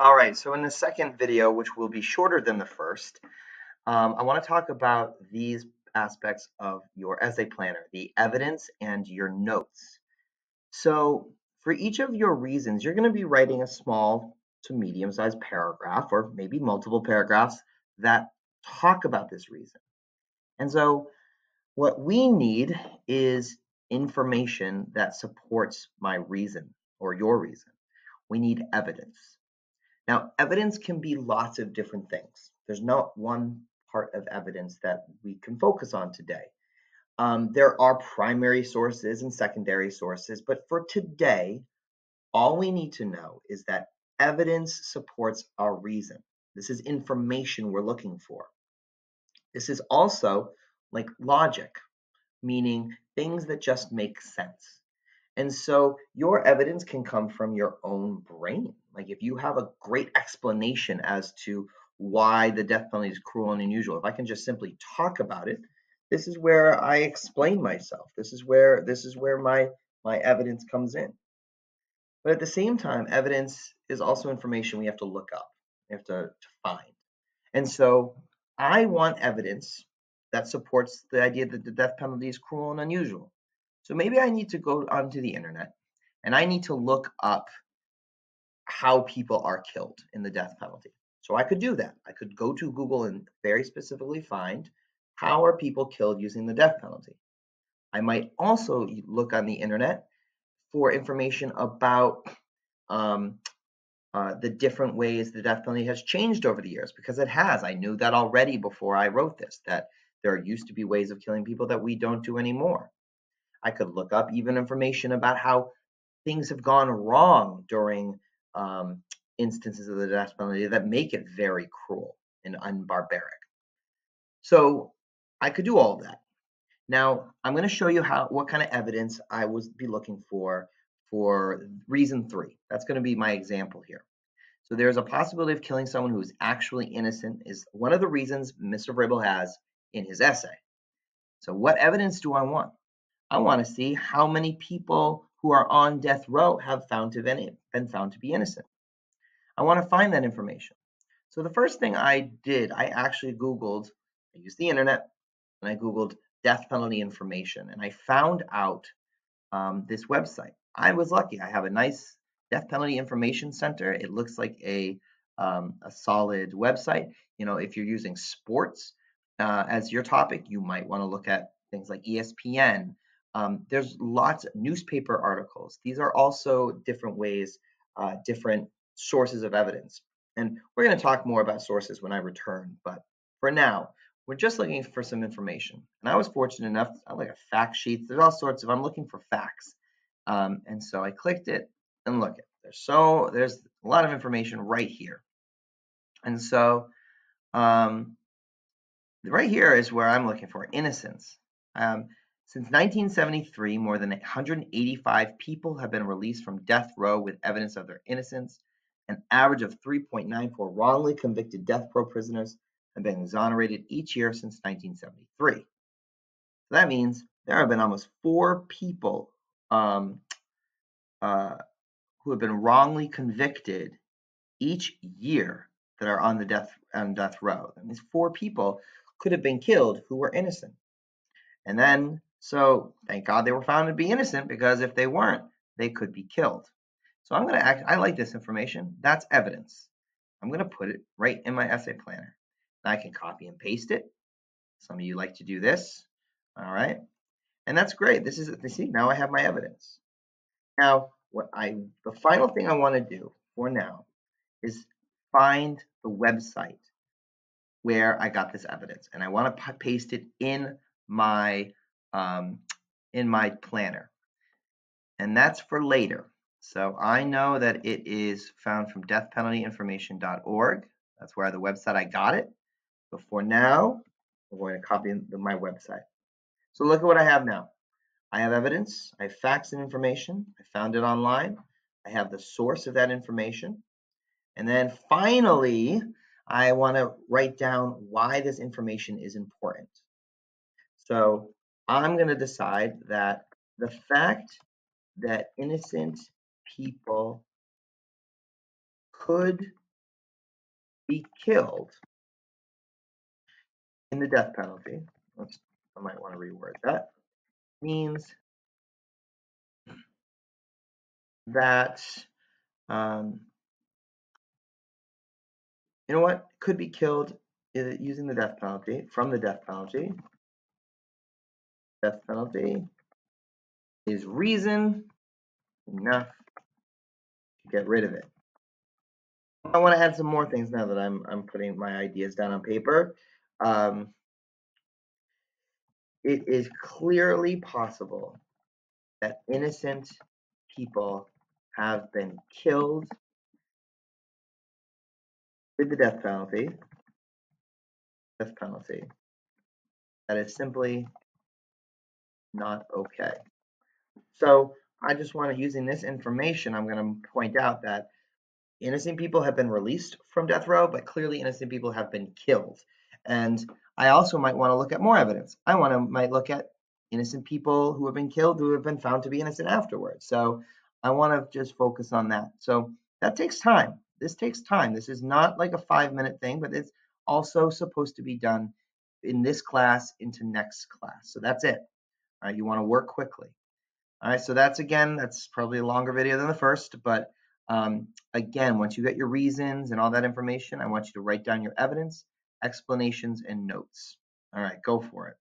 All right, so in the second video, which will be shorter than the first, um, I want to talk about these aspects of your essay planner, the evidence and your notes. So for each of your reasons, you're going to be writing a small to medium sized paragraph or maybe multiple paragraphs that talk about this reason. And so what we need is information that supports my reason or your reason. We need evidence. Now, evidence can be lots of different things. There's not one part of evidence that we can focus on today. Um, there are primary sources and secondary sources, but for today, all we need to know is that evidence supports our reason. This is information we're looking for. This is also like logic, meaning things that just make sense. And so your evidence can come from your own brain. Like if you have a great explanation as to why the death penalty is cruel and unusual, if I can just simply talk about it, this is where I explain myself. This is where this is where my my evidence comes in. But at the same time, evidence is also information we have to look up, we have to, to find. And so I want evidence that supports the idea that the death penalty is cruel and unusual. So maybe I need to go onto the internet and I need to look up how people are killed in the death penalty. So I could do that. I could go to Google and very specifically find how are people killed using the death penalty. I might also look on the internet for information about um, uh, the different ways the death penalty has changed over the years because it has. I knew that already before I wrote this, that there used to be ways of killing people that we don't do anymore. I could look up even information about how things have gone wrong during um, instances of the death penalty that make it very cruel and unbarbaric. So I could do all of that. Now I'm going to show you how what kind of evidence I would be looking for for reason three. That's going to be my example here. So there's a possibility of killing someone who is actually innocent is one of the reasons Mr. Vrabel has in his essay. So what evidence do I want? I want to see how many people who are on death row have found to been, been found to be innocent. I want to find that information. So the first thing I did, I actually Googled, I used the internet, and I Googled death penalty information, and I found out um, this website. I was lucky. I have a nice death penalty information center. It looks like a um, a solid website. You know, if you're using sports uh, as your topic, you might want to look at things like ESPN, um, there's lots of newspaper articles. These are also different ways, uh, different sources of evidence. And we're going to talk more about sources when I return. But for now, we're just looking for some information. And I was fortunate enough, I like a fact sheet. There's all sorts of, I'm looking for facts. Um, and so I clicked it and look it. There's so, there's a lot of information right here. And so um, right here is where I'm looking for innocence. Um, since 1973, more than 185 people have been released from death row with evidence of their innocence. An average of 3.94 wrongly convicted death row prisoners have been exonerated each year since 1973. So that means there have been almost four people um, uh, who have been wrongly convicted each year that are on the death on death row. That means four people could have been killed who were innocent. And then so thank God they were found to be innocent because if they weren't, they could be killed. So I'm going to act, I like this information. That's evidence. I'm going to put it right in my essay planner. I can copy and paste it. Some of you like to do this. All right. And that's great. This is, it. see, now I have my evidence. Now, what I, the final thing I want to do for now is find the website where I got this evidence. And I want to paste it in my um, in my planner. And that's for later. So I know that it is found from deathpenaltyinformation.org. That's where the website I got it. But for now, I'm going to copy my website. So look at what I have now. I have evidence, I have facts and information, I found it online, I have the source of that information, and then finally, I want to write down why this information is important. So I'm going to decide that the fact that innocent people could be killed in the death penalty, I might want to reword that, means that, um, you know what, could be killed using the death penalty, from the death penalty. Death penalty is reason enough to get rid of it. I want to add some more things now that I'm I'm putting my ideas down on paper. Um, it is clearly possible that innocent people have been killed with the death penalty. Death penalty. That is simply not okay. So I just want to, using this information, I'm going to point out that innocent people have been released from death row, but clearly innocent people have been killed. And I also might want to look at more evidence. I want to might look at innocent people who have been killed who have been found to be innocent afterwards. So I want to just focus on that. So that takes time. This takes time. This is not like a five minute thing, but it's also supposed to be done in this class into next class. So that's it. Right, you want to work quickly. All right, so that's again, that's probably a longer video than the first, but um, again, once you get your reasons and all that information, I want you to write down your evidence, explanations, and notes. All right, go for it.